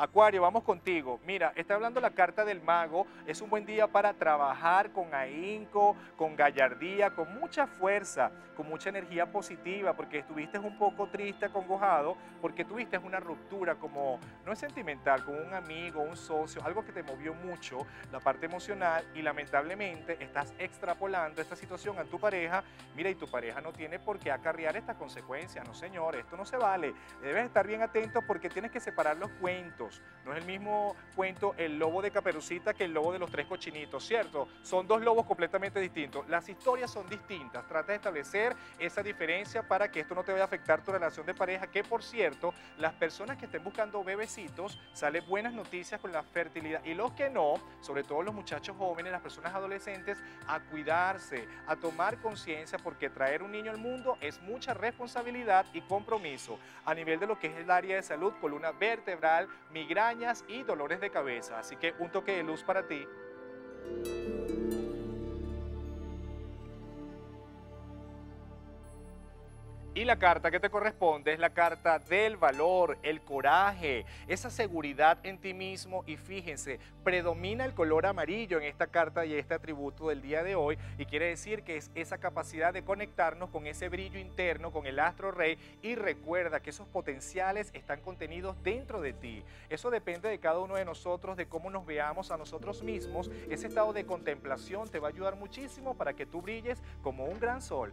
Acuario, vamos contigo. Mira, está hablando la carta del mago. Es un buen día para trabajar con ahínco, con gallardía, con mucha fuerza, con mucha energía positiva, porque estuviste un poco triste, acongojado, porque tuviste una ruptura como, no es sentimental, con un amigo, un socio, algo que te movió mucho, la parte emocional, y lamentablemente estás extrapolando esta situación a tu pareja. Mira, y tu pareja no tiene por qué acarrear estas consecuencias. No, señor, esto no se vale. Debes estar bien atento porque tienes que separar los cuentos. No es el mismo cuento el lobo de Caperucita que el lobo de los tres cochinitos, ¿cierto? Son dos lobos completamente distintos. Las historias son distintas. Trata de establecer esa diferencia para que esto no te vaya a afectar tu relación de pareja, que por cierto, las personas que estén buscando bebecitos, sale buenas noticias con la fertilidad. Y los que no, sobre todo los muchachos jóvenes, las personas adolescentes, a cuidarse, a tomar conciencia, porque traer un niño al mundo es mucha responsabilidad y compromiso a nivel de lo que es el área de salud, columna vertebral, migrañas y dolores de cabeza. Así que un toque de luz para ti. Y la carta que te corresponde es la carta del valor, el coraje, esa seguridad en ti mismo y fíjense, predomina el color amarillo en esta carta y este atributo del día de hoy y quiere decir que es esa capacidad de conectarnos con ese brillo interno, con el astro rey y recuerda que esos potenciales están contenidos dentro de ti. Eso depende de cada uno de nosotros, de cómo nos veamos a nosotros mismos. Ese estado de contemplación te va a ayudar muchísimo para que tú brilles como un gran sol.